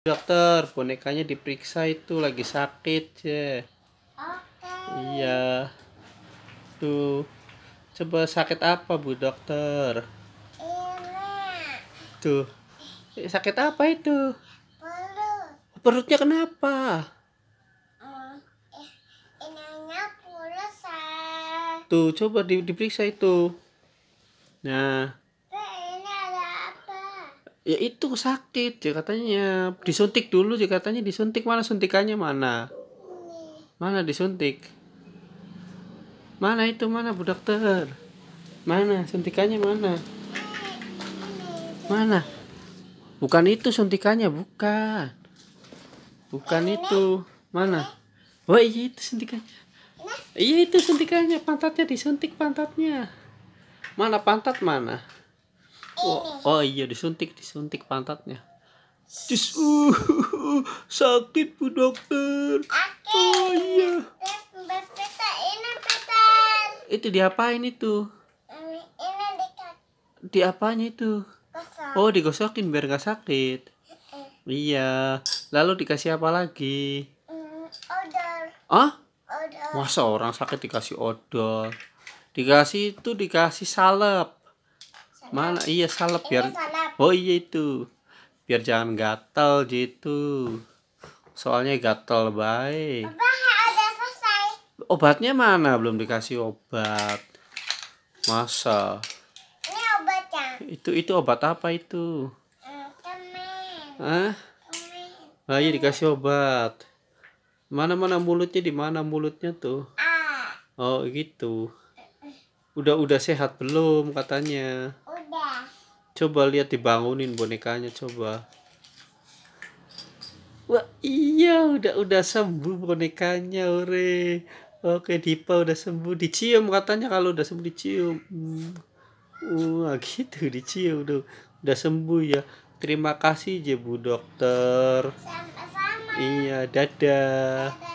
Dokter, bonekanya diperiksa itu lagi sakit ya. Oke. Iya. Tuh. Coba sakit apa Bu Dokter? Ini Tuh. Eh, Sakit apa itu? perut. Perutnya kenapa? Hmm, eh, ininya pulsa. Tuh, coba di- diperiksa itu. Nah, Eh, ini ada apa? Ya itu sakit ya katanya. Disuntik dulu ya katanya disuntik. Mana suntikannya mana? Mana disuntik? Mana itu mana Bu Dokter? Mana suntikannya mana? Mana? Bukan itu suntikannya, bukan. Bukan itu. Mana? Oh iya itu suntikannya. Iya itu suntikannya, pantatnya disuntik pantatnya. Mana pantat mana? Oh, oh iya disuntik, disuntik pantatnya. Jus, uh, sakit bu dokter. Oke. Oh iya. Itu diapain itu? Ini dekat Diapanya itu? Oh digosokin biar nggak sakit. Iya. Lalu dikasih apa lagi? hmm, odor, Ah? odor. Masa orang sakit dikasih odol? Dikasih itu dikasih salep. Mana? Iya salep Ini biar salap. Oh iya itu. Biar jangan gatal gitu. Soalnya gatal baik. Obatnya mana? Belum dikasih obat. Masa? Ini obatnya. Itu itu obat apa itu? Hah? Ah, iya dikasih obat. Mana mana mulutnya di mana mulutnya tuh? Ah, Oh gitu. Udah udah sehat belum katanya? Coba lihat dibangunin bonekanya coba. Wah iya udah udah sembuh bonekanya ore. Oke Dipa udah sembuh dicium katanya kalau udah sembuh dicium. Hmm. Wah gitu dicium udah udah sembuh ya. Terima kasih je Bu Dokter. Sama-sama. Iya dadah. Dadah.